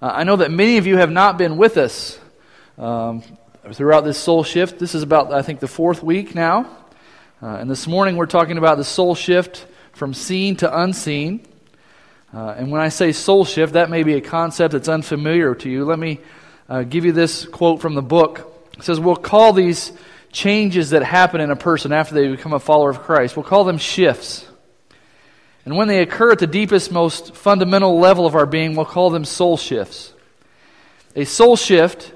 Uh, I know that many of you have not been with us um, throughout this soul shift. This is about, I think, the fourth week now. Uh, and this morning we're talking about the soul shift from seen to unseen. Uh, and when I say soul shift, that may be a concept that's unfamiliar to you. Let me uh, give you this quote from the book. It says, We'll call these changes that happen in a person after they become a follower of Christ, we'll call them shifts. And when they occur at the deepest, most fundamental level of our being, we'll call them soul shifts. A soul shift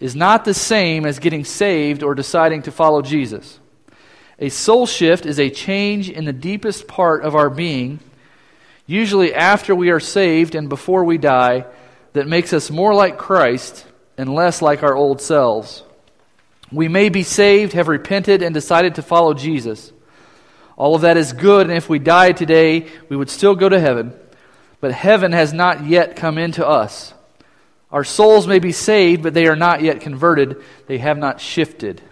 is not the same as getting saved or deciding to follow Jesus. A soul shift is a change in the deepest part of our being, usually after we are saved and before we die, that makes us more like Christ and less like our old selves. We may be saved, have repented, and decided to follow Jesus. All of that is good, and if we died today, we would still go to heaven. But heaven has not yet come into us. Our souls may be saved, but they are not yet converted. They have not shifted.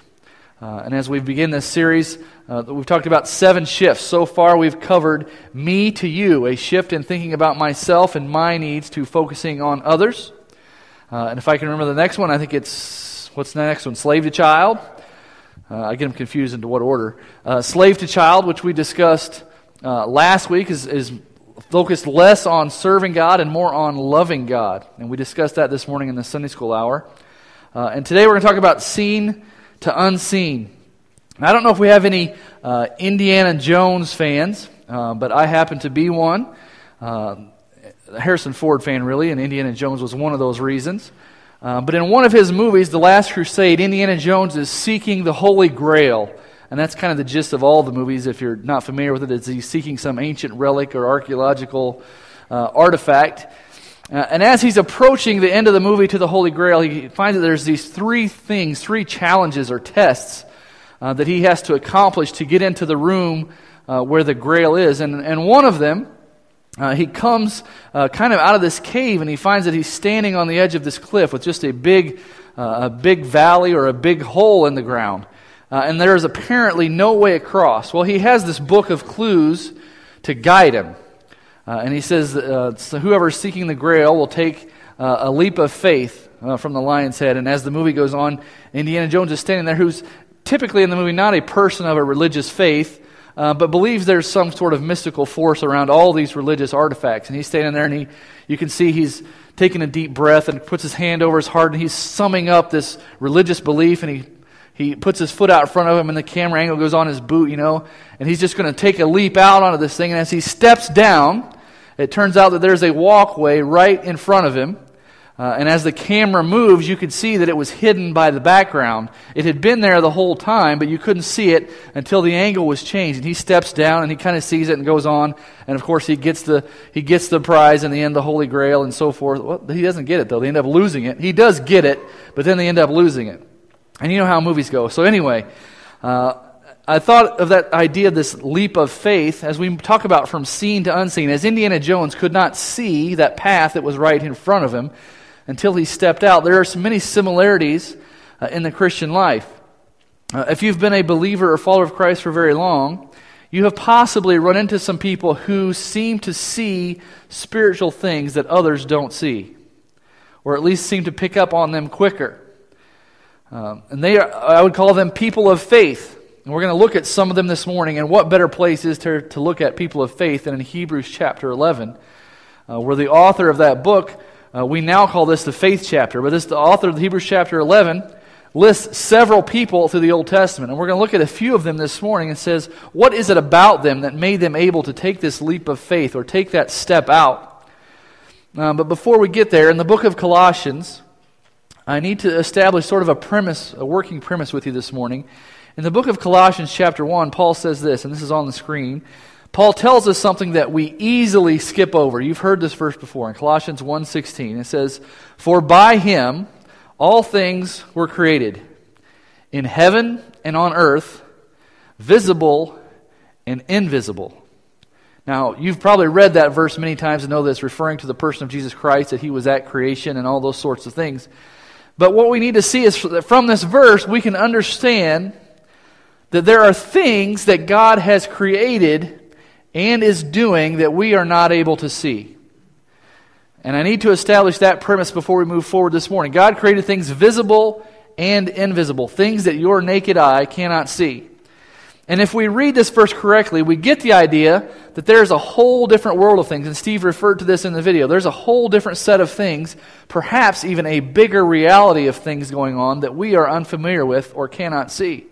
Uh, and as we begin this series, uh, we've talked about seven shifts. So far, we've covered me to you, a shift in thinking about myself and my needs to focusing on others. Uh, and if I can remember the next one, I think it's what's the next one? Slave to child. Uh, I get them confused into what order. Uh, slave to child, which we discussed uh, last week, is, is focused less on serving God and more on loving God. And we discussed that this morning in the Sunday school hour. Uh, and today we're going to talk about seen to unseen. And I don't know if we have any uh, Indiana Jones fans, uh, but I happen to be one. Harrison Ford fan, really, and Indiana Jones was one of those reasons. Uh, but in one of his movies, The Last Crusade, Indiana Jones is seeking the Holy Grail. And that's kind of the gist of all the movies. If you're not familiar with it, is he's seeking some ancient relic or archaeological uh, artifact. Uh, and as he's approaching the end of the movie to the Holy Grail, he finds that there's these three things, three challenges or tests uh, that he has to accomplish to get into the room uh, where the Grail is. And, and one of them uh, he comes uh, kind of out of this cave and he finds that he's standing on the edge of this cliff with just a big, uh, a big valley or a big hole in the ground. Uh, and there is apparently no way across. Well, he has this book of clues to guide him. Uh, and he says, uh, so whoever's seeking the grail will take a leap of faith from the lion's head. And as the movie goes on, Indiana Jones is standing there, who's typically in the movie not a person of a religious faith uh, but believes there's some sort of mystical force around all these religious artifacts. And he's standing there and he, you can see he's taking a deep breath and puts his hand over his heart and he's summing up this religious belief and he, he puts his foot out in front of him and the camera angle goes on his boot, you know, and he's just going to take a leap out onto this thing. And as he steps down, it turns out that there's a walkway right in front of him. Uh, and as the camera moves, you could see that it was hidden by the background. It had been there the whole time, but you couldn't see it until the angle was changed. And he steps down and he kind of sees it and goes on. And of course, he gets the, he gets the prize in the end, the Holy Grail and so forth. Well, he doesn't get it, though. They end up losing it. He does get it, but then they end up losing it. And you know how movies go. So, anyway, uh, I thought of that idea, of this leap of faith, as we talk about from seen to unseen. As Indiana Jones could not see that path that was right in front of him until he stepped out. There are so many similarities uh, in the Christian life. Uh, if you've been a believer or follower of Christ for very long, you have possibly run into some people who seem to see spiritual things that others don't see, or at least seem to pick up on them quicker. Um, and they are, I would call them people of faith. And we're going to look at some of them this morning. And what better place is to, to look at people of faith than in Hebrews chapter 11, uh, where the author of that book uh, we now call this the faith chapter, but this the author of the Hebrews chapter 11 lists several people through the Old Testament. And we're going to look at a few of them this morning and says, what is it about them that made them able to take this leap of faith or take that step out? Uh, but before we get there, in the book of Colossians, I need to establish sort of a premise, a working premise with you this morning. In the book of Colossians, chapter 1, Paul says this, and this is on the screen. Paul tells us something that we easily skip over. You've heard this verse before in Colossians 1:16. It says, "For by him all things were created, in heaven and on earth, visible and invisible." Now, you've probably read that verse many times and know that it's referring to the person of Jesus Christ, that he was at creation and all those sorts of things. But what we need to see is that from this verse, we can understand that there are things that God has created and is doing that we are not able to see. And I need to establish that premise before we move forward this morning. God created things visible and invisible, things that your naked eye cannot see. And if we read this verse correctly, we get the idea that there's a whole different world of things. And Steve referred to this in the video. There's a whole different set of things, perhaps even a bigger reality of things going on that we are unfamiliar with or cannot see.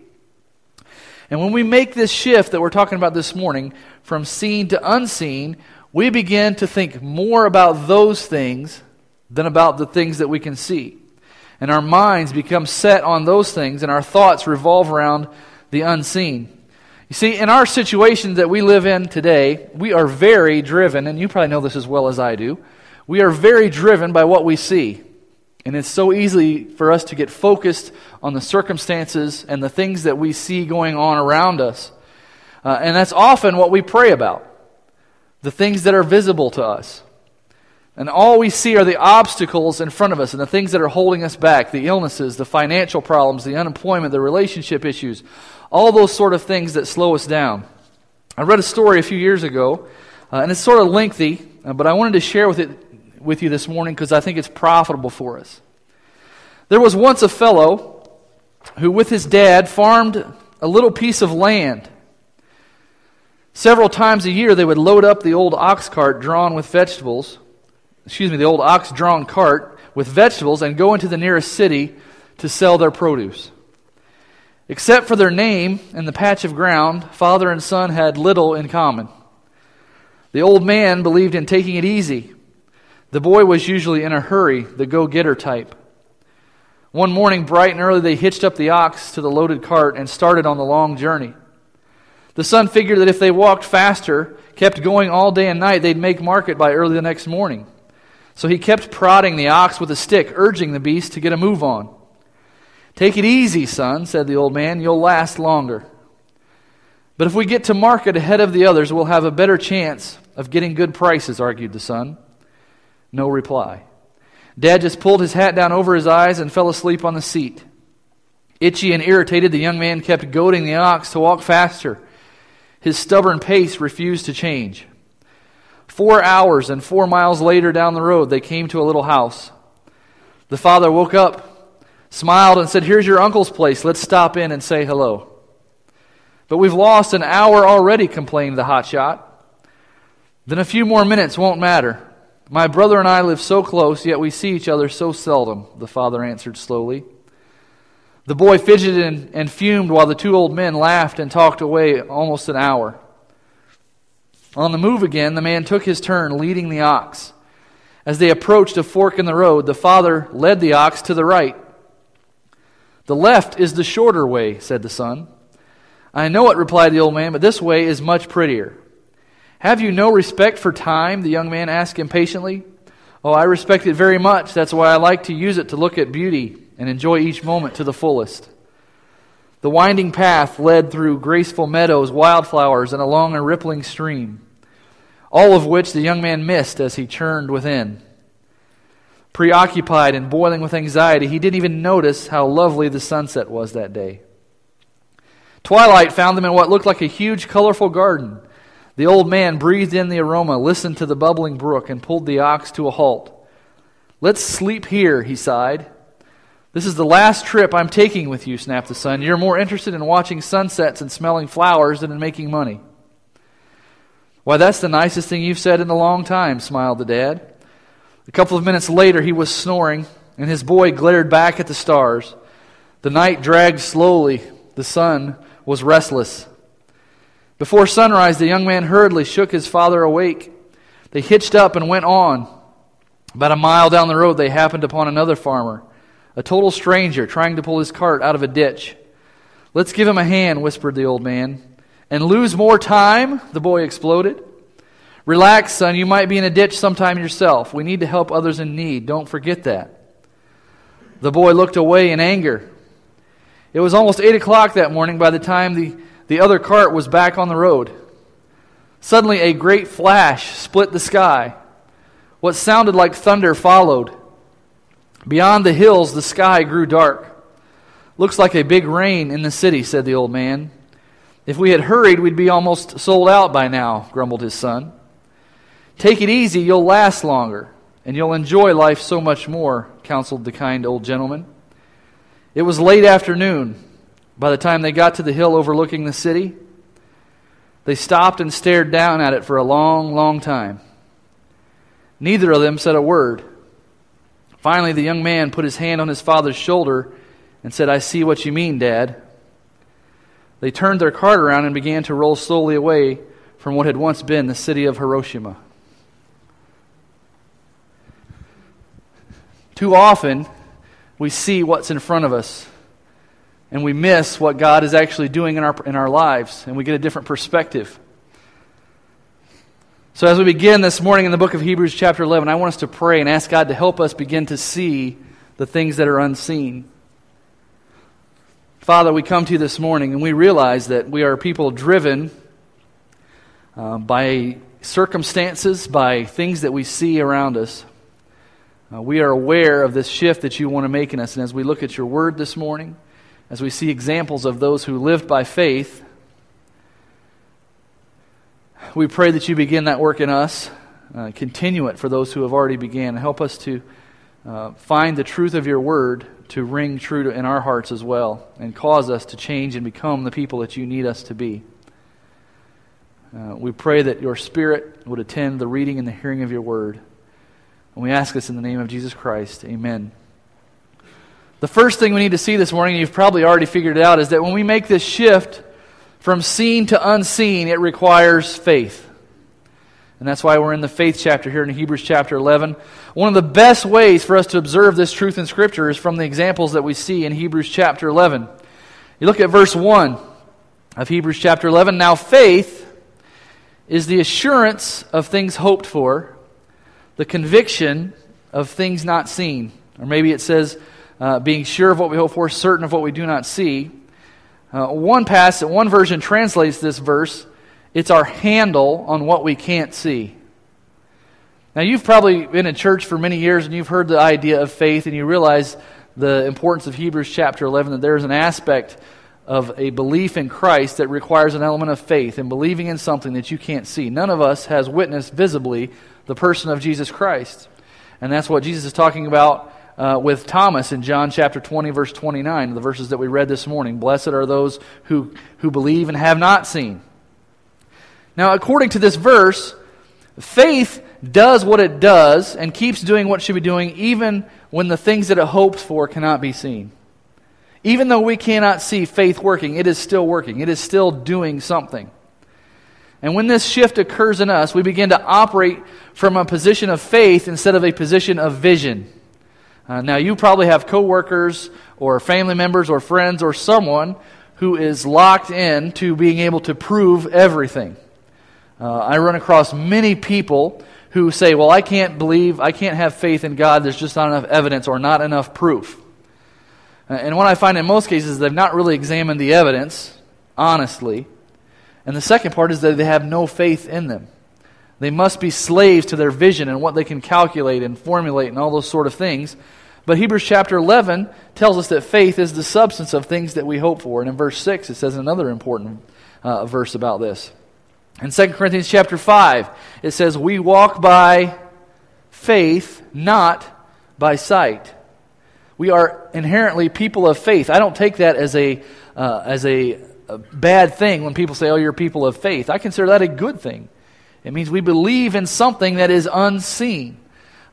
And when we make this shift that we're talking about this morning from seen to unseen, we begin to think more about those things than about the things that we can see. And our minds become set on those things, and our thoughts revolve around the unseen. You see, in our situation that we live in today, we are very driven, and you probably know this as well as I do. We are very driven by what we see. And it's so easy for us to get focused on the circumstances and the things that we see going on around us. Uh, and that's often what we pray about the things that are visible to us. And all we see are the obstacles in front of us and the things that are holding us back the illnesses, the financial problems, the unemployment, the relationship issues, all those sort of things that slow us down. I read a story a few years ago, uh, and it's sort of lengthy, uh, but I wanted to share with it with you this morning because I think it's profitable for us. There was once a fellow who, with his dad, farmed a little piece of land Several times a year, they would load up the old ox cart drawn with vegetables, excuse me, the old ox drawn cart with vegetables, and go into the nearest city to sell their produce. Except for their name and the patch of ground, father and son had little in common. The old man believed in taking it easy. The boy was usually in a hurry, the go getter type. One morning, bright and early, they hitched up the ox to the loaded cart and started on the long journey. The son figured that if they walked faster, kept going all day and night, they'd make market by early the next morning. So he kept prodding the ox with a stick, urging the beast to get a move on. Take it easy, son, said the old man. You'll last longer. But if we get to market ahead of the others, we'll have a better chance of getting good prices, argued the son. No reply. Dad just pulled his hat down over his eyes and fell asleep on the seat. Itchy and irritated, the young man kept goading the ox to walk faster his stubborn pace refused to change. Four hours and four miles later down the road, they came to a little house. The father woke up, smiled, and said, Here's your uncle's place. Let's stop in and say hello. But we've lost an hour already, complained the hotshot. Then a few more minutes won't matter. My brother and I live so close, yet we see each other so seldom, the father answered slowly. The boy fidgeted and, and fumed while the two old men laughed and talked away almost an hour. On the move again, the man took his turn leading the ox. As they approached a fork in the road, the father led the ox to the right. The left is the shorter way, said the son. I know it, replied the old man, but this way is much prettier. Have you no respect for time? the young man asked impatiently. Oh, I respect it very much. That's why I like to use it to look at beauty and enjoy each moment to the fullest. The winding path led through graceful meadows, wildflowers, and along a rippling stream, all of which the young man missed as he churned within. Preoccupied and boiling with anxiety, he didn't even notice how lovely the sunset was that day. Twilight found them in what looked like a huge, colorful garden. The old man breathed in the aroma, listened to the bubbling brook, and pulled the ox to a halt. Let's sleep here, he sighed. This is the last trip I'm taking with you, snapped the son. You're more interested in watching sunsets and smelling flowers than in making money. Why, that's the nicest thing you've said in a long time, smiled the dad. A couple of minutes later, he was snoring, and his boy glared back at the stars. The night dragged slowly. The son was restless. Before sunrise, the young man hurriedly shook his father awake. They hitched up and went on. About a mile down the road, they happened upon another farmer a total stranger trying to pull his cart out of a ditch. Let's give him a hand, whispered the old man. And lose more time? The boy exploded. Relax, son. You might be in a ditch sometime yourself. We need to help others in need. Don't forget that. The boy looked away in anger. It was almost 8 o'clock that morning by the time the, the other cart was back on the road. Suddenly, a great flash split the sky. What sounded like thunder followed. Beyond the hills, the sky grew dark. Looks like a big rain in the city, said the old man. If we had hurried, we'd be almost sold out by now, grumbled his son. Take it easy, you'll last longer. and you'll enjoy life so much more, counseled the kind old gentleman. It was late afternoon by the time they got to the hill overlooking the city. They stopped and stared down at it for a long, long time. Neither of them said a word. Finally, the young man put his hand on his father's shoulder and said, I see what you mean, Dad. They turned their cart around and began to roll slowly away from what had once been the city of Hiroshima. Too often, we see what's in front of us and we miss what God is actually doing in our, in our lives, and we get a different perspective. So, as we begin this morning in the book of Hebrews, chapter 11, I want us to pray and ask God to help us begin to see the things that are unseen. Father, we come to you this morning and we realize that we are people driven uh, by circumstances, by things that we see around us. Uh, we are aware of this shift that you want to make in us. And as we look at your word this morning, as we see examples of those who lived by faith, we pray that you begin that work in us, uh, continue it for those who have already began. Help us to uh, find the truth of your word to ring true to, in our hearts as well, and cause us to change and become the people that you need us to be. Uh, we pray that your Spirit would attend the reading and the hearing of your word. And we ask this in the name of Jesus Christ. Amen. The first thing we need to see this morning, and you've probably already figured it out, is that when we make this shift from seen to unseen, it requires faith. And that's why we're in the faith chapter here in Hebrews chapter 11. One of the best ways for us to observe this truth in Scripture is from the examples that we see in Hebrews chapter 11. You look at verse 1 of Hebrews chapter 11. Now, faith is the assurance of things hoped for the conviction of things not seen. Or maybe it says, uh, being sure of what we hope for, certain of what we do not see. Uh, one passage, one version translates this verse, it's our handle on what we can't see. Now, you've probably been in church for many years and you've heard the idea of faith, and you realize the importance of Hebrews chapter 11 that there's an aspect of a belief in Christ that requires an element of faith and believing in something that you can't see. None of us has witnessed visibly the person of Jesus Christ. And that's what Jesus is talking about uh, with Thomas in John chapter 20, verse 29, the verses that we read this morning. Blessed are those who, who believe and have not seen. Now, according to this verse, faith does what it does and keeps doing what it should be doing even when the things that it hopes for cannot be seen. Even though we cannot see faith working, it is still working. It is still doing something. And when this shift occurs in us, we begin to operate from a position of faith instead of a position of vision. Uh, now, you probably have coworkers or family members or friends or someone who is locked in to being able to prove everything. Uh, I run across many people who say, Well, I can't believe, I can't have faith in God, there's just not enough evidence or not enough proof. Uh, and what I find in most cases, is they've not really examined the evidence honestly. And the second part is that they have no faith in them. They must be slaves to their vision and what they can calculate and formulate and all those sort of things. But Hebrews chapter 11 tells us that faith is the substance of things that we hope for. And in verse 6, it says another important uh, verse about this. In 2 Corinthians chapter 5, it says, We walk by faith, not by sight. We are inherently people of faith. I don't take that as a, uh, as a a bad thing when people say, oh, you're people of faith. I consider that a good thing. It means we believe in something that is unseen.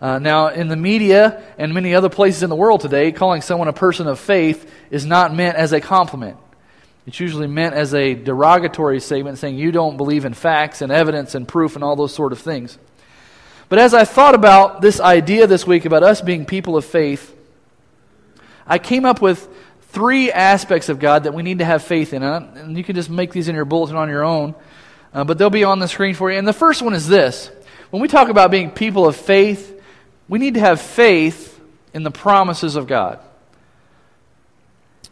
Uh, now, in the media and many other places in the world today, calling someone a person of faith is not meant as a compliment. It's usually meant as a derogatory statement saying you don't believe in facts and evidence and proof and all those sort of things. But as I thought about this idea this week about us being people of faith, I came up with three aspects of God that we need to have faith in. And you can just make these in your bulletin on your own, uh, but they'll be on the screen for you. And the first one is this when we talk about being people of faith, we need to have faith in the promises of God.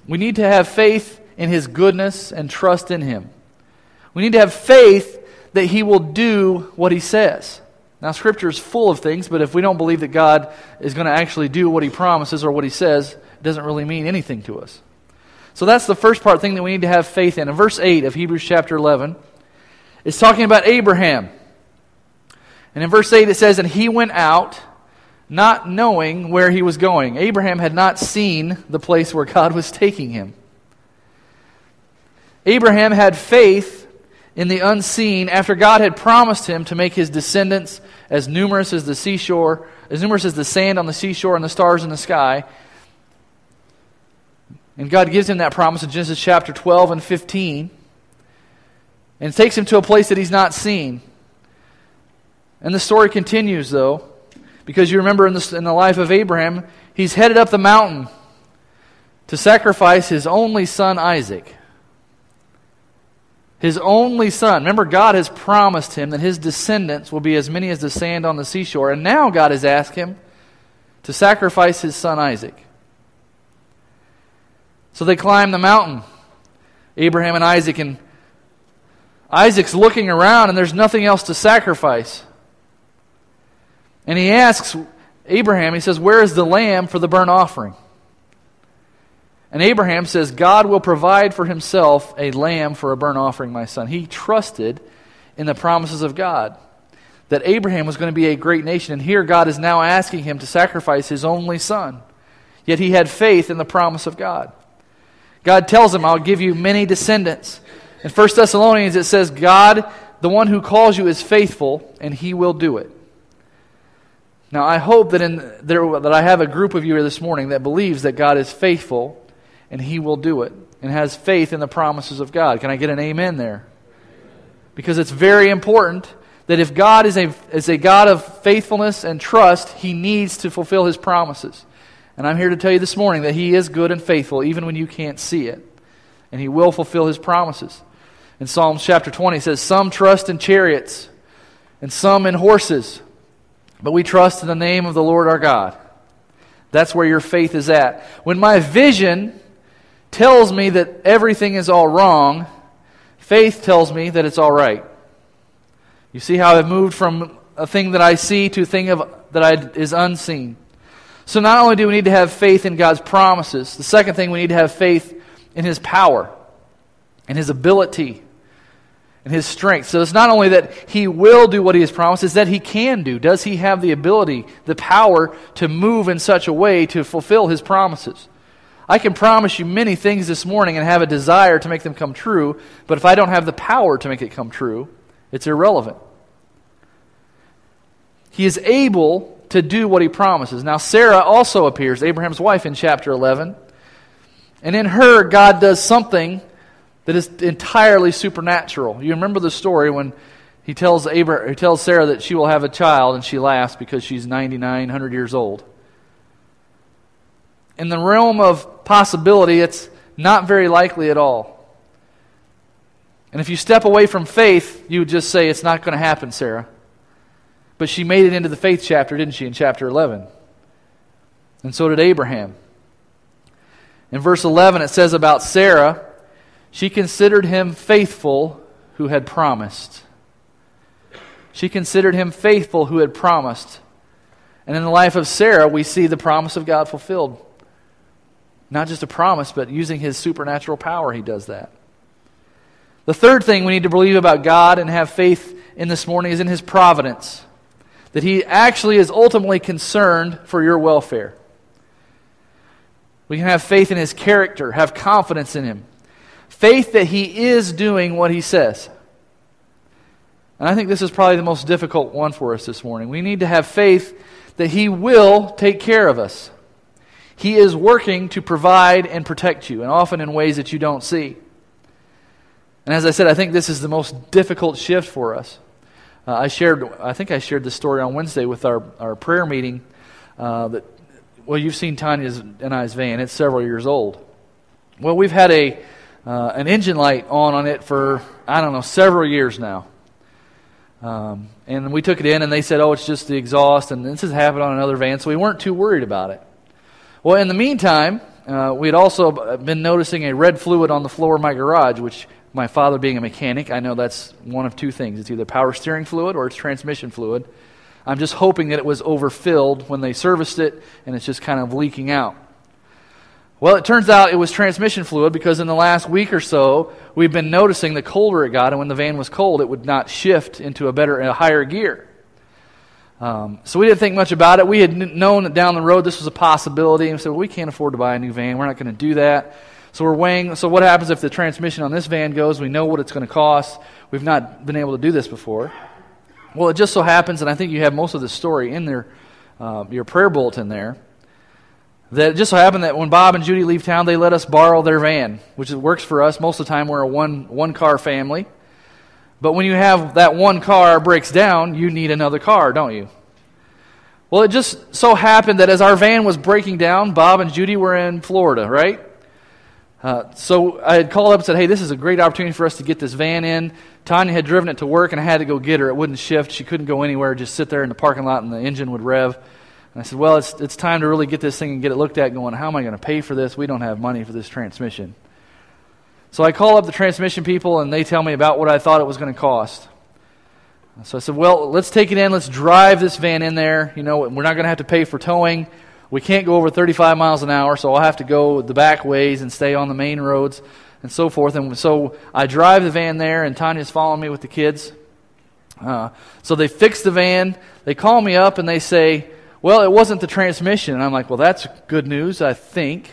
We need to have faith in His goodness and trust in Him. We need to have faith that He will do what He says. Now, Scripture is full of things, but if we don't believe that God is going to actually do what He promises or what He says, it doesn't really mean anything to us. So that's the first part thing that we need to have faith in. In verse 8 of Hebrews chapter 11, it's talking about Abraham. And in verse 8 it says, And he went out not knowing where he was going. Abraham had not seen the place where God was taking him. Abraham had faith in the unseen after God had promised him to make his descendants as numerous as the seashore, as numerous as the sand on the seashore and the stars in the sky. And God gives him that promise in Genesis chapter 12 and 15 and takes him to a place that he's not seen. And the story continues, though, because you remember in the, in the life of Abraham, he's headed up the mountain to sacrifice his only son, Isaac. His only son. Remember, God has promised him that his descendants will be as many as the sand on the seashore. And now God has asked him to sacrifice his son, Isaac. So they climb the mountain, Abraham and Isaac, and Isaac's looking around, and there's nothing else to sacrifice. And he asks Abraham, he says, Where is the lamb for the burnt offering? And Abraham says, God will provide for himself a lamb for a burnt offering, my son. He trusted in the promises of God that Abraham was going to be a great nation. And here God is now asking him to sacrifice his only son. Yet he had faith in the promise of God. God tells him, I'll give you many descendants. In 1 Thessalonians, it says, God, the one who calls you, is faithful, and he will do it. Now, I hope that, in there, that I have a group of you here this morning that believes that God is faithful and He will do it and has faith in the promises of God. Can I get an amen there? Because it's very important that if God is a, is a God of faithfulness and trust, He needs to fulfill His promises. And I'm here to tell you this morning that He is good and faithful even when you can't see it. And He will fulfill His promises. In Psalms chapter 20, it says, Some trust in chariots and some in horses but we trust in the name of the Lord our God. That's where your faith is at. When my vision tells me that everything is all wrong, faith tells me that it's all right. You see how I've moved from a thing that I see to a thing of, that I, is unseen. So not only do we need to have faith in God's promises, the second thing we need to have faith in His power in His ability in his strength. So it's not only that he will do what he has promised, it's that he can do. Does he have the ability, the power to move in such a way to fulfill his promises? I can promise you many things this morning and have a desire to make them come true, but if I don't have the power to make it come true, it's irrelevant. He is able to do what he promises. Now, Sarah also appears, Abraham's wife, in chapter 11. And in her, God does something that is entirely supernatural. You remember the story when he tells, Abraham, he tells Sarah that she will have a child, and she laughs because she's 99, 100 years old. In the realm of possibility, it's not very likely at all. And if you step away from faith, you would just say, It's not going to happen, Sarah. But she made it into the faith chapter, didn't she, in chapter 11? And so did Abraham. In verse 11, it says about Sarah she considered him faithful who had promised. She considered him faithful who had promised. And in the life of Sarah, we see the promise of God fulfilled. Not just a promise, but using his supernatural power, he does that. The third thing we need to believe about God and have faith in this morning is in his providence. That he actually is ultimately concerned for your welfare. We can have faith in his character, have confidence in him. Faith that he is doing what he says. And I think this is probably the most difficult one for us this morning. We need to have faith that he will take care of us. He is working to provide and protect you, and often in ways that you don't see. And as I said, I think this is the most difficult shift for us. Uh, I shared, I think I shared this story on Wednesday with our, our prayer meeting. Uh, that, well, you've seen Tanya's and I's van. It's several years old. Well, we've had a uh, an engine light on on it for, I don't know, several years now. Um, and we took it in and they said, oh, it's just the exhaust. And this has happened on another van, so we weren't too worried about it. Well, in the meantime, uh, we had also been noticing a red fluid on the floor of my garage, which my father being a mechanic, I know that's one of two things. It's either power steering fluid or it's transmission fluid. I'm just hoping that it was overfilled when they serviced it and it's just kind of leaking out. Well, it turns out it was transmission fluid because in the last week or so, we've been noticing the colder it got, and when the van was cold, it would not shift into a better, a higher gear. Um, so we didn't think much about it. We had known that down the road this was a possibility, and we said, well, we can't afford to buy a new van. We're not going to do that. So we're weighing. So what happens if the transmission on this van goes? We know what it's going to cost. We've not been able to do this before. Well, it just so happens, and I think you have most of the story in there, uh, your prayer bulletin there, that it just so happened that when Bob and Judy leave town, they let us borrow their van, which works for us. Most of the time, we're a one, one car family. But when you have that one car breaks down, you need another car, don't you? Well, it just so happened that as our van was breaking down, Bob and Judy were in Florida, right? Uh, so I had called up and said, hey, this is a great opportunity for us to get this van in. Tanya had driven it to work, and I had to go get her. It wouldn't shift. She couldn't go anywhere, just sit there in the parking lot, and the engine would rev. And I said, well, it's, it's time to really get this thing and get it looked at, going, how am I going to pay for this? We don't have money for this transmission. So I call up the transmission people, and they tell me about what I thought it was going to cost. So I said, well, let's take it in. Let's drive this van in there. You know, we're not going to have to pay for towing. We can't go over 35 miles an hour, so I'll have to go the back ways and stay on the main roads and so forth. And so I drive the van there, and Tanya's following me with the kids. Uh, so they fix the van. They call me up and they say, well, it wasn't the transmission. And I'm like, well, that's good news, I think.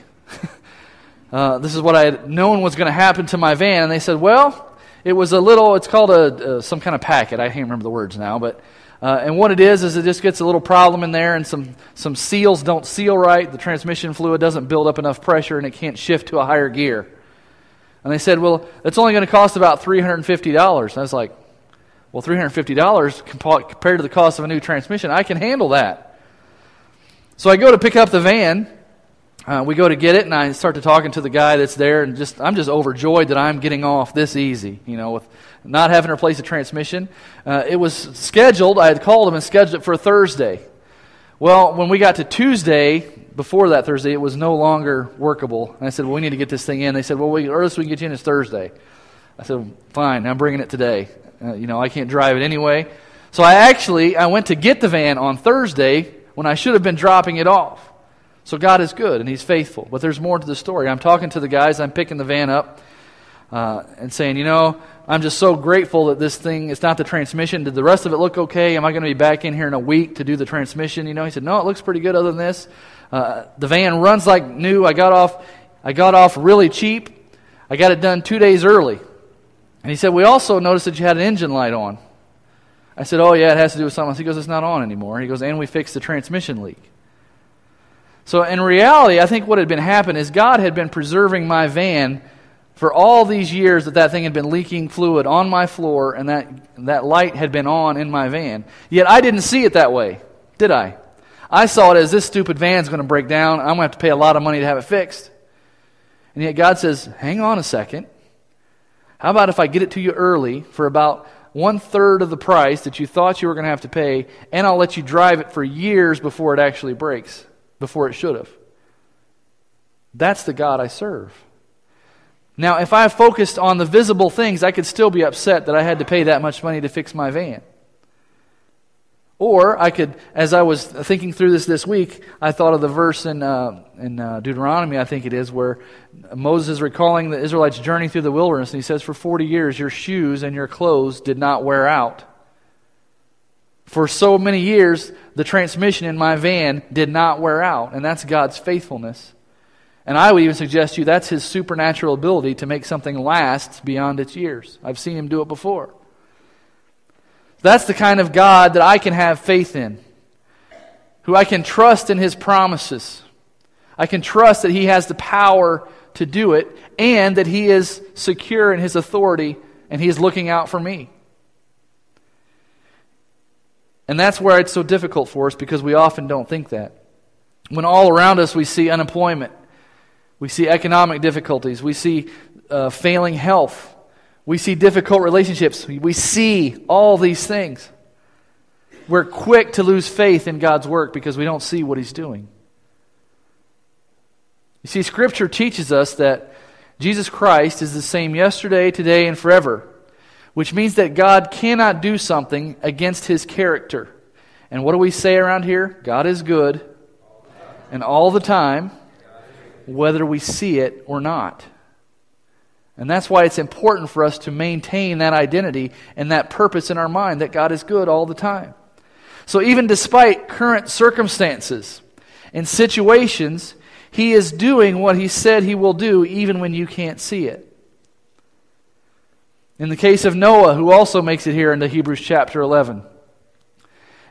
uh, this is what I had known was going to happen to my van. And they said, well, it was a little, it's called a, some kind of packet. I can't remember the words now, but. Uh, and what it is is it just gets a little problem in there, and some some seals don't seal right. The transmission fluid doesn't build up enough pressure, and it can't shift to a higher gear. And they said, "Well, it's only going to cost about three hundred and fifty dollars." I was like, "Well, three hundred fifty dollars compared to the cost of a new transmission, I can handle that." So I go to pick up the van. Uh, we go to get it, and I start to talking to the guy that's there, and just I'm just overjoyed that I'm getting off this easy, you know, with not having to replace the transmission. Uh, it was scheduled. I had called him and scheduled it for Thursday. Well, when we got to Tuesday, before that Thursday, it was no longer workable. And I said, "Well, we need to get this thing in." They said, "Well, we, earliest we can get you in is Thursday." I said, "Fine, I'm bringing it today. Uh, you know, I can't drive it anyway." So I actually I went to get the van on Thursday when I should have been dropping it off. So God is good and He's faithful. But there's more to the story. I'm talking to the guys, I'm picking the van up uh, and saying, you know, I'm just so grateful that this thing, it's not the transmission. Did the rest of it look okay? Am I going to be back in here in a week to do the transmission? You know, he said, no, it looks pretty good other than this. Uh, the van runs like new. I got off, I got off really cheap. I got it done two days early. And he said, we also noticed that you had an engine light on. I said, Oh, yeah, it has to do with something He goes, It's not on anymore. He goes, And we fixed the transmission leak. So, in reality, I think what had been happening is God had been preserving my van for all these years that that thing had been leaking fluid on my floor and that, that light had been on in my van. Yet I didn't see it that way, did I? I saw it as this stupid van's going to break down. I'm going to have to pay a lot of money to have it fixed. And yet God says, Hang on a second. How about if I get it to you early for about one third of the price that you thought you were going to have to pay, and I'll let you drive it for years before it actually breaks, before it should have. That's the God I serve. Now, if I focused on the visible things, I could still be upset that I had to pay that much money to fix my van. Or I could, as I was thinking through this this week, I thought of the verse in, uh, in uh, Deuteronomy, I think it is, where Moses is recalling the Israelites' journey through the wilderness, and he says, For 40 years your shoes and your clothes did not wear out. For so many years, the transmission in my van did not wear out, and that's God's faithfulness. And I would even suggest to you that's his supernatural ability to make something last beyond its years. I've seen him do it before. That's the kind of God that I can have faith in, who I can trust in his promises. I can trust that he has the power to do it and that he is secure in his authority and he is looking out for me. And that's where it's so difficult for us because we often don't think that. When all around us we see unemployment, we see economic difficulties, we see uh, failing health, we see difficult relationships. We see all these things. We're quick to lose faith in God's work because we don't see what He's doing. You see, Scripture teaches us that Jesus Christ is the same yesterday, today, and forever, which means that God cannot do something against His character. And what do we say around here? God is good, and all the time, whether we see it or not. And that's why it's important for us to maintain that identity and that purpose in our mind that God is good all the time. So even despite current circumstances and situations, he is doing what he said he will do even when you can't see it. In the case of Noah, who also makes it here into Hebrews chapter 11.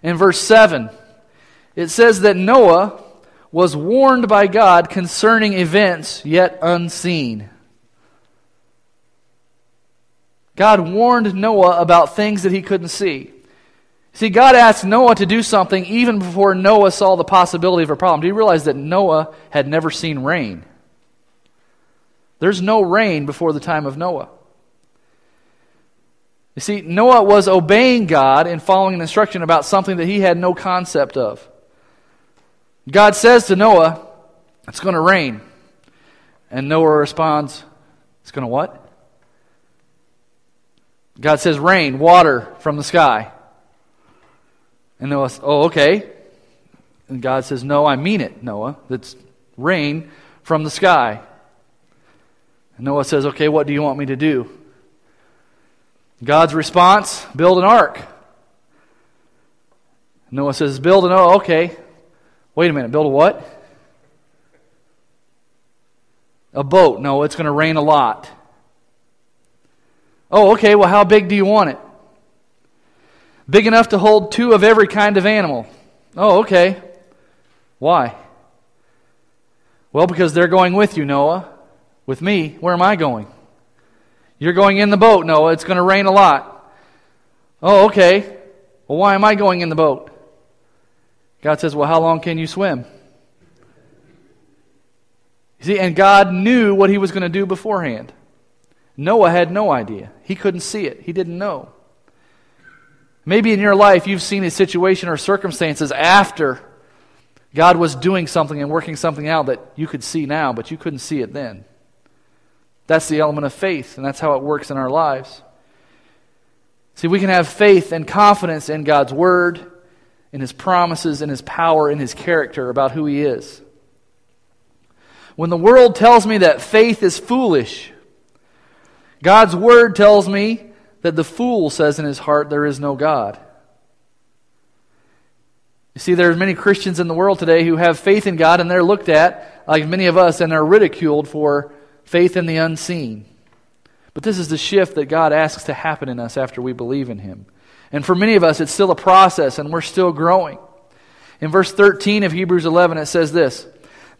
In verse 7, it says that Noah was warned by God concerning events yet unseen. God warned Noah about things that he couldn't see. See, God asked Noah to do something even before Noah saw the possibility of a problem. Do you realize that Noah had never seen rain? There's no rain before the time of Noah. You see, Noah was obeying God and following an instruction about something that he had no concept of. God says to Noah, It's going to rain. And Noah responds, It's going to what? God says, Rain, water from the sky. And Noah says, Oh, okay. And God says, No, I mean it, Noah. That's rain from the sky. And Noah says, Okay, what do you want me to do? God's response build an ark. Noah says, Build an ark. Okay. Wait a minute. Build a what? A boat. No, it's going to rain a lot. Oh, okay. Well, how big do you want it? Big enough to hold two of every kind of animal. Oh, okay. Why? Well, because they're going with you, Noah. With me, where am I going? You're going in the boat, Noah. It's going to rain a lot. Oh, okay. Well, why am I going in the boat? God says, Well, how long can you swim? See, and God knew what he was going to do beforehand. Noah had no idea. He couldn't see it, he didn't know. Maybe in your life you've seen a situation or circumstances after God was doing something and working something out that you could see now, but you couldn't see it then. That's the element of faith, and that's how it works in our lives. See, we can have faith and confidence in God's Word, in His promises, in His power, in His character about who He is. When the world tells me that faith is foolish, God's Word tells me that the fool says in his heart, There is no God. You see, there are many Christians in the world today who have faith in God, and they're looked at, like many of us, and they're ridiculed for faith in the unseen. But this is the shift that God asks to happen in us after we believe in Him. And for many of us, it's still a process, and we're still growing. In verse 13 of Hebrews 11, it says this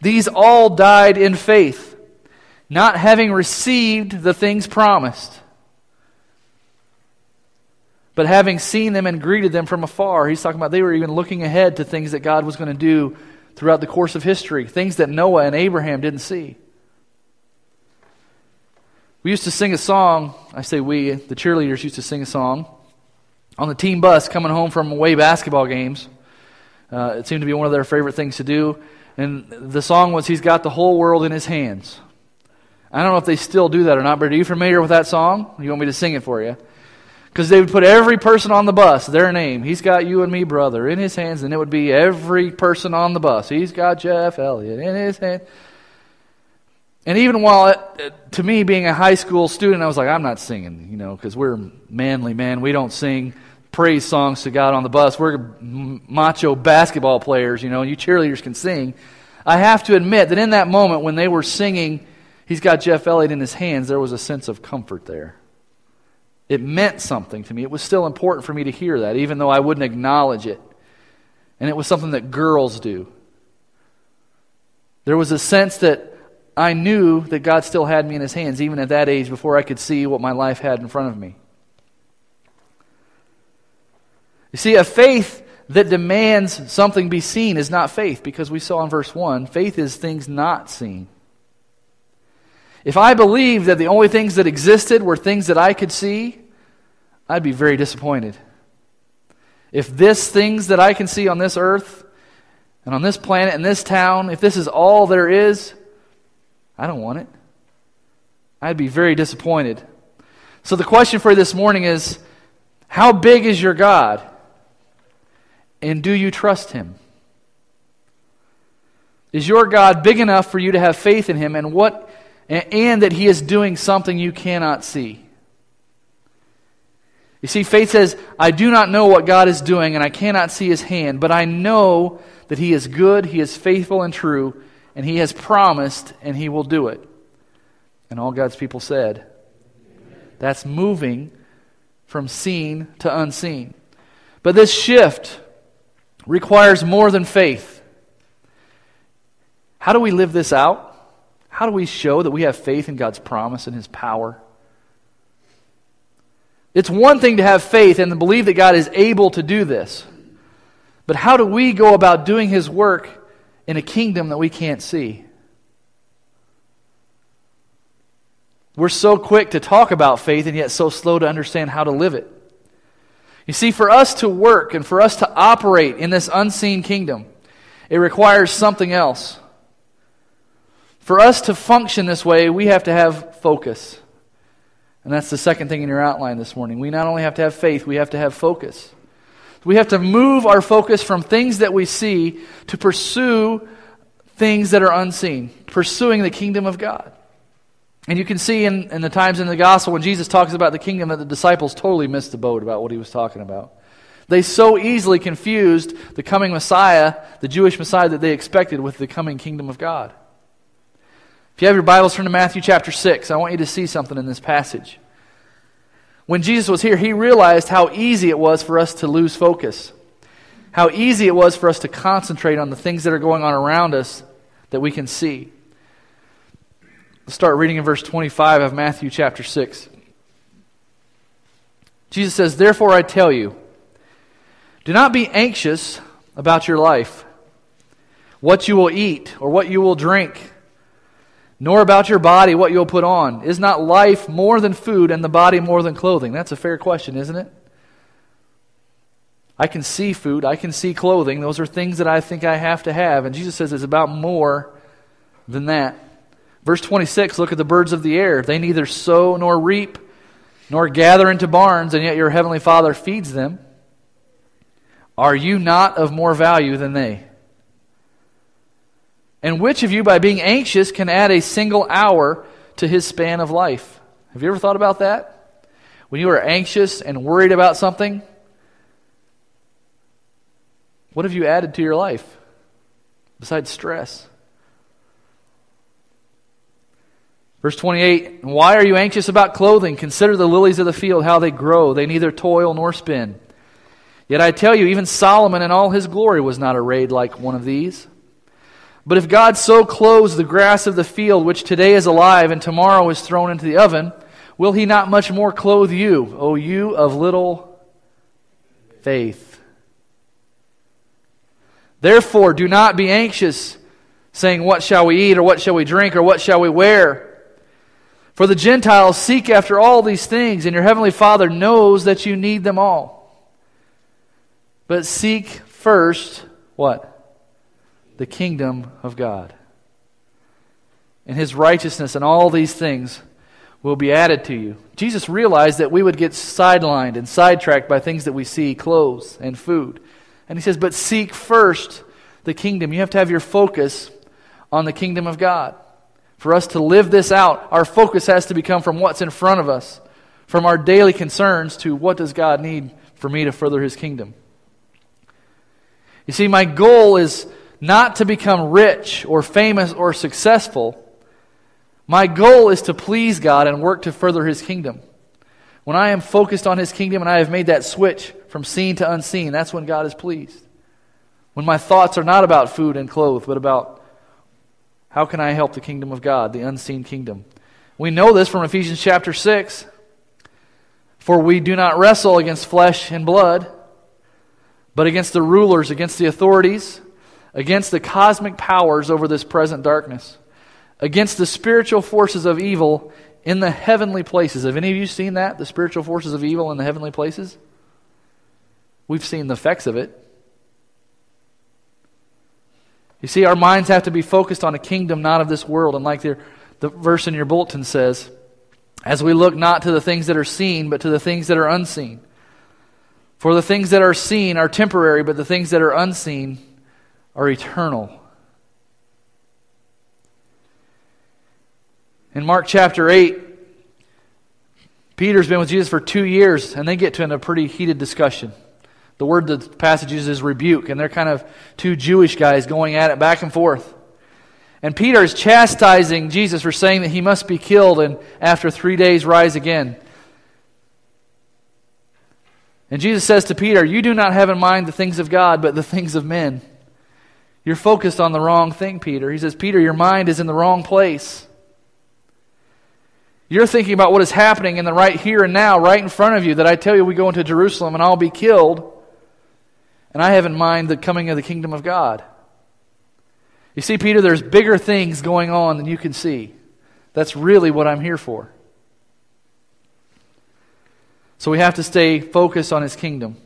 These all died in faith, not having received the things promised, but having seen them and greeted them from afar. He's talking about they were even looking ahead to things that God was going to do throughout the course of history, things that Noah and Abraham didn't see. We used to sing a song. I say we, the cheerleaders used to sing a song on the team bus coming home from away basketball games. Uh, it seemed to be one of their favorite things to do. And the song was, He's Got the Whole World in His Hands. I don't know if they still do that or not, but are you familiar with that song? You want me to sing it for you? Because they would put every person on the bus, their name. He's got you and me, brother, in his hands, and it would be every person on the bus. He's got Jeff Elliott in his hand. And even while, it, to me, being a high school student, I was like, I'm not singing, you know, because we're manly men. We don't sing praise songs to God on the bus. We're macho basketball players, you know, and you cheerleaders can sing. I have to admit that in that moment when they were singing, He's got Jeff Elliott in his hands, there was a sense of comfort there. It meant something to me. It was still important for me to hear that, even though I wouldn't acknowledge it. And it was something that girls do. There was a sense that I knew that God still had me in his hands, even at that age, before I could see what my life had in front of me. You see, a faith that demands something be seen is not faith, because we saw in verse 1 faith is things not seen. If I believed that the only things that existed were things that I could see, I'd be very disappointed. If this things that I can see on this earth and on this planet and this town, if this is all there is, I don't want it. I'd be very disappointed. So the question for this morning is how big is your God? And do you trust him? Is your God big enough for you to have faith in him and what and that he is doing something you cannot see? You see, faith says, I do not know what God is doing, and I cannot see his hand, but I know that he is good, he is faithful and true, and he has promised, and he will do it. And all God's people said, That's moving from seen to unseen. But this shift requires more than faith. How do we live this out? How do we show that we have faith in God's promise and his power? It's one thing to have faith and to believe that God is able to do this. But how do we go about doing his work in a kingdom that we can't see? We're so quick to talk about faith and yet so slow to understand how to live it. You see, for us to work and for us to operate in this unseen kingdom, it requires something else. For us to function this way, we have to have focus. And that's the second thing in your outline this morning. We not only have to have faith, we have to have focus. We have to move our focus from things that we see to pursue things that are unseen, pursuing the kingdom of God. And you can see in, in the times in the gospel when Jesus talks about the kingdom that the disciples totally missed the boat about what he was talking about. They so easily confused the coming Messiah, the Jewish Messiah that they expected, with the coming kingdom of God. If you have your Bibles, turn to Matthew chapter 6. I want you to see something in this passage. When Jesus was here, he realized how easy it was for us to lose focus, how easy it was for us to concentrate on the things that are going on around us that we can see. Let's start reading in verse 25 of Matthew chapter 6. Jesus says, Therefore I tell you, do not be anxious about your life, what you will eat or what you will drink nor about your body what you'll put on. Is not life more than food and the body more than clothing? That's a fair question, isn't it? I can see food, I can see clothing. Those are things that I think I have to have. And Jesus says it's about more than that. Verse 26 look at the birds of the air. They neither sow nor reap nor gather into barns, and yet your heavenly Father feeds them. Are you not of more value than they? And which of you, by being anxious, can add a single hour to his span of life? Have you ever thought about that? When you are anxious and worried about something, what have you added to your life besides stress? Verse 28 Why are you anxious about clothing? Consider the lilies of the field, how they grow. They neither toil nor spin. Yet I tell you, even Solomon in all his glory was not arrayed like one of these. But if God so clothes the grass of the field, which today is alive and tomorrow is thrown into the oven, will he not much more clothe you, O you of little faith? Therefore, do not be anxious, saying, What shall we eat, or what shall we drink, or what shall we wear? For the Gentiles seek after all these things, and your heavenly Father knows that you need them all. But seek first what? The kingdom of God. And his righteousness and all these things will be added to you. Jesus realized that we would get sidelined and sidetracked by things that we see clothes and food. And he says, But seek first the kingdom. You have to have your focus on the kingdom of God. For us to live this out, our focus has to become from what's in front of us, from our daily concerns to what does God need for me to further his kingdom. You see, my goal is not to become rich or famous or successful. My goal is to please God and work to further His kingdom. When I am focused on His kingdom and I have made that switch from seen to unseen, that's when God is pleased. When my thoughts are not about food and clothes, but about how can I help the kingdom of God, the unseen kingdom. We know this from Ephesians chapter 6. For we do not wrestle against flesh and blood, but against the rulers, against the authorities against the cosmic powers over this present darkness, against the spiritual forces of evil in the heavenly places. Have any of you seen that? The spiritual forces of evil in the heavenly places? We've seen the effects of it. You see, our minds have to be focused on a kingdom not of this world. And like the, the verse in your bulletin says, as we look not to the things that are seen, but to the things that are unseen. For the things that are seen are temporary, but the things that are unseen are eternal. In Mark chapter 8, Peter's been with Jesus for two years, and they get to in a pretty heated discussion. The word the passage uses is rebuke, and they're kind of two Jewish guys going at it back and forth. And Peter is chastising Jesus for saying that he must be killed and after three days rise again. And Jesus says to Peter, You do not have in mind the things of God, but the things of men. You're focused on the wrong thing, Peter. He says, Peter, your mind is in the wrong place. You're thinking about what is happening in the right here and now, right in front of you, that I tell you we go into Jerusalem and I'll be killed. And I have in mind the coming of the kingdom of God. You see, Peter, there's bigger things going on than you can see. That's really what I'm here for. So we have to stay focused on his kingdom.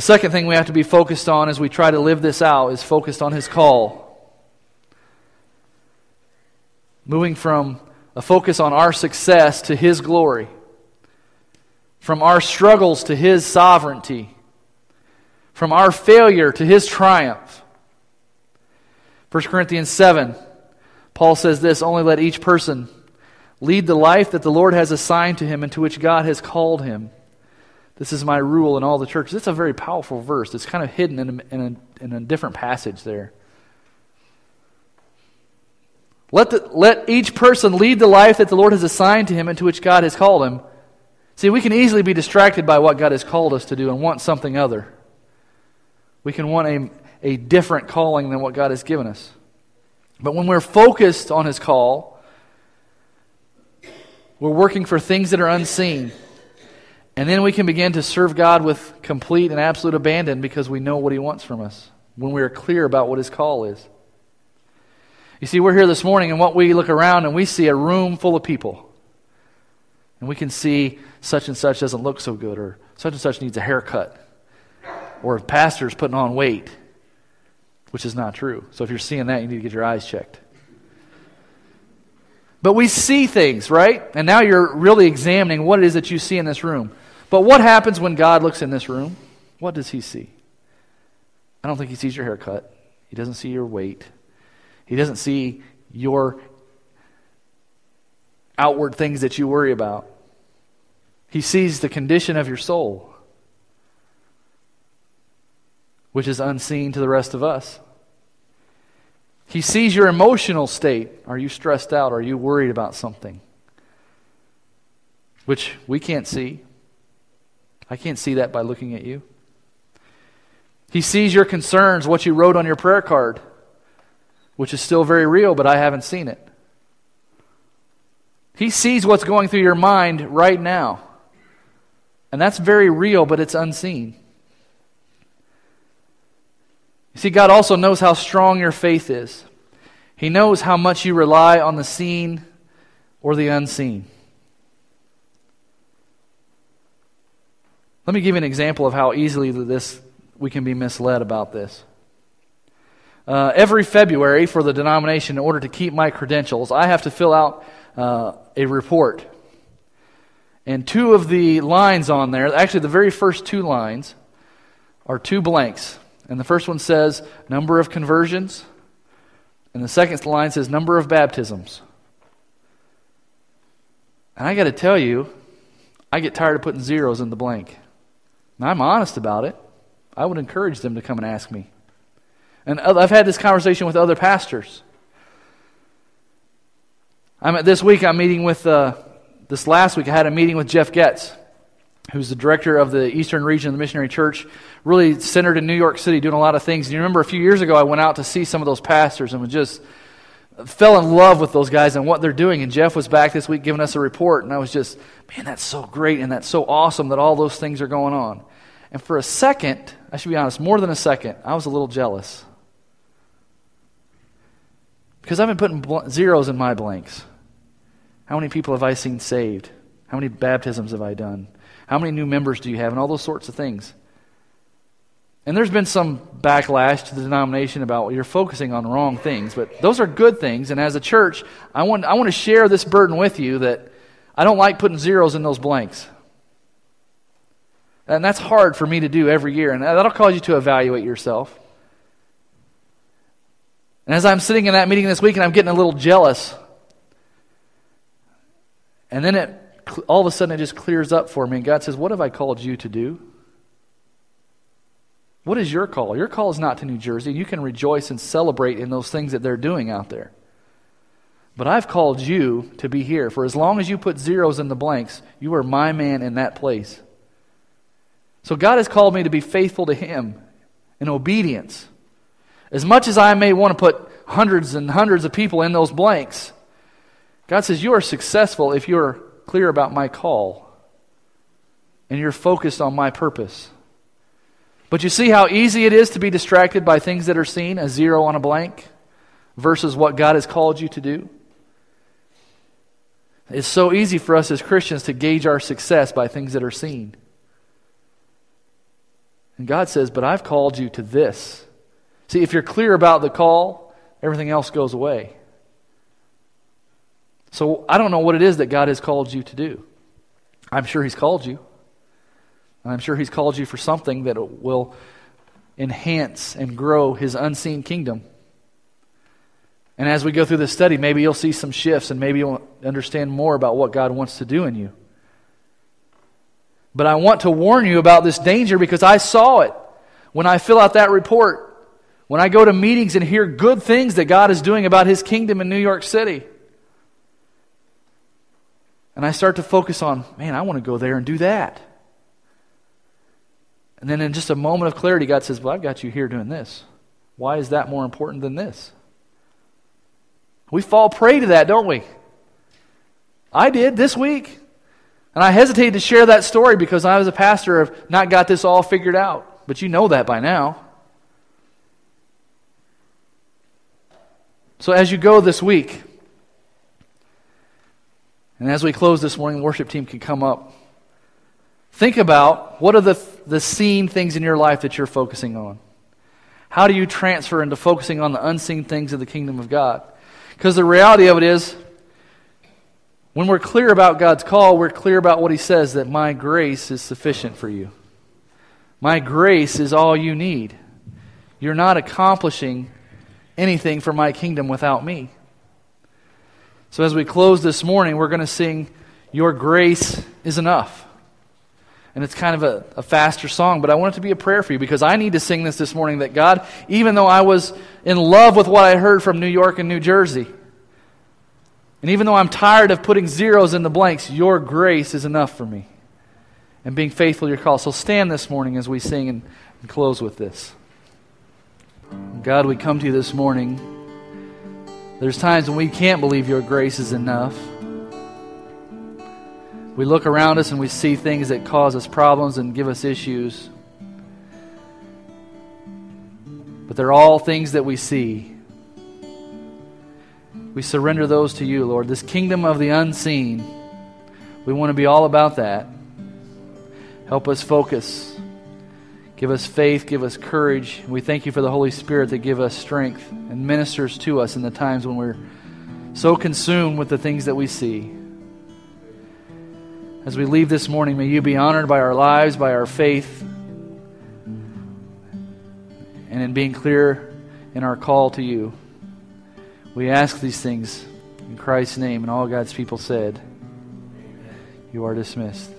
The second thing we have to be focused on as we try to live this out is focused on his call. Moving from a focus on our success to his glory, from our struggles to his sovereignty, from our failure to his triumph. 1 Corinthians 7, Paul says this Only let each person lead the life that the Lord has assigned to him and to which God has called him. This is my rule in all the churches. It's a very powerful verse. It's kind of hidden in a, in a, in a different passage there. Let, the, let each person lead the life that the Lord has assigned to him and to which God has called him. See, we can easily be distracted by what God has called us to do and want something other. We can want a, a different calling than what God has given us. But when we're focused on His call, we're working for things that are unseen. And then we can begin to serve God with complete and absolute abandon because we know what He wants from us when we are clear about what His call is. You see, we're here this morning, and what we look around and we see a room full of people. And we can see such and such doesn't look so good, or such and such needs a haircut, or a pastor's putting on weight which is not true. So if you're seeing that, you need to get your eyes checked. But we see things, right? And now you're really examining what it is that you see in this room. But what happens when God looks in this room? What does he see? I don't think he sees your haircut. He doesn't see your weight. He doesn't see your outward things that you worry about. He sees the condition of your soul which is unseen to the rest of us. He sees your emotional state. Are you stressed out? Are you worried about something? Which we can't see. I can't see that by looking at you. He sees your concerns, what you wrote on your prayer card, which is still very real, but I haven't seen it. He sees what's going through your mind right now. And that's very real, but it's unseen. You see, God also knows how strong your faith is. He knows how much you rely on the seen or the unseen. Let me give you an example of how easily this we can be misled about this. Uh, every February for the denomination, in order to keep my credentials, I have to fill out uh, a report. And two of the lines on there, actually, the very first two lines, are two blanks. And the first one says number of conversions, and the second line says number of baptisms. And I got to tell you, I get tired of putting zeros in the blank. And I'm honest about it. I would encourage them to come and ask me. And I've had this conversation with other pastors. I'm at, this week. I'm meeting with. Uh, this last week, I had a meeting with Jeff Getz who's the director of the Eastern region of the Missionary Church, really centered in New York City, doing a lot of things. And you remember a few years ago, I went out to see some of those pastors and was just fell in love with those guys and what they're doing. And Jeff was back this week giving us a report, and I was just, man, that's so great and that's so awesome that all those things are going on. And for a second, I should be honest, more than a second, I was a little jealous. Because I've been putting bl- zeros in my blanks. How many people have I seen saved? How many baptisms have I done? How many new members do you have? And all those sorts of things. And there's been some backlash to the denomination about well, you're focusing on wrong things, but those are good things. And as a church, I want, I want to share this burden with you that I don't like putting zeros in those blanks. And that's hard for me to do every year, and that'll cause you to evaluate yourself. And as I'm sitting in that meeting this week and I'm getting a little jealous, and then it all of a sudden it just clears up for me. And God says, What have I called you to do? What is your call? Your call is not to New Jersey. You can rejoice and celebrate in those things that they're doing out there. But I've called you to be here. For as long as you put zeros in the blanks, you are my man in that place. So God has called me to be faithful to Him in obedience. As much as I may want to put hundreds and hundreds of people in those blanks, God says, You are successful if you're clear about my call and you're focused on my purpose. But you see how easy it is to be distracted by things that are seen, a zero on a blank, versus what God has called you to do? It's so easy for us as Christians to gauge our success by things that are seen. And God says, But I've called you to this. See, if you're clear about the call, everything else goes away. So I don't know what it is that God has called you to do. I'm sure He's called you. And I'm sure He's called you for something that will enhance and grow His unseen kingdom. And as we go through this study, maybe you'll see some shifts and maybe you'll understand more about what God wants to do in you. But I want to warn you about this danger because I saw it when I fill out that report. When I go to meetings and hear good things that God is doing about His kingdom in New York City. And I start to focus on, man, I want to go there and do that. And then in just a moment of clarity, God says, Well, I've got you here doing this. Why is that more important than this? We fall prey to that, don't we? I did this week. And I hesitated to share that story because I, was a pastor, have not got this all figured out. But you know that by now. So as you go this week, and as we close this morning, the worship team can come up. Think about what are the, the seen things in your life that you're focusing on? How do you transfer into focusing on the unseen things of the kingdom of God? Because the reality of it is, when we're clear about God's call, we're clear about what He says that my grace is sufficient for you. My grace is all you need. You're not accomplishing anything for my kingdom without me. So, as we close this morning, we're going to sing, Your Grace is Enough. And it's kind of a, a, faster song, but I want it to be a prayer for you because I need to sing this this morning that God, even though I was in love with what I heard from New York and New Jersey, and even though I'm tired of putting zeros in the blanks, your grace is enough for me. And being faithful to your call. So stand this morning as we sing and, and close with this. God, we come to you this morning. There's times when we can't believe your grace is enough. We look around us and we see things that cause us problems and give us issues. But they're all things that we see. We surrender those to you, Lord. This kingdom of the unseen, we want to be all about that. Help us focus. Give us faith, give us courage. We thank you for the Holy Spirit that give us strength and ministers to us in the times when we're so consumed with the things that we see. As we leave this morning, may you be honored by our lives, by our faith, and in being clear in our call to you. We ask these things in Christ's name, and all God's people said, You are dismissed.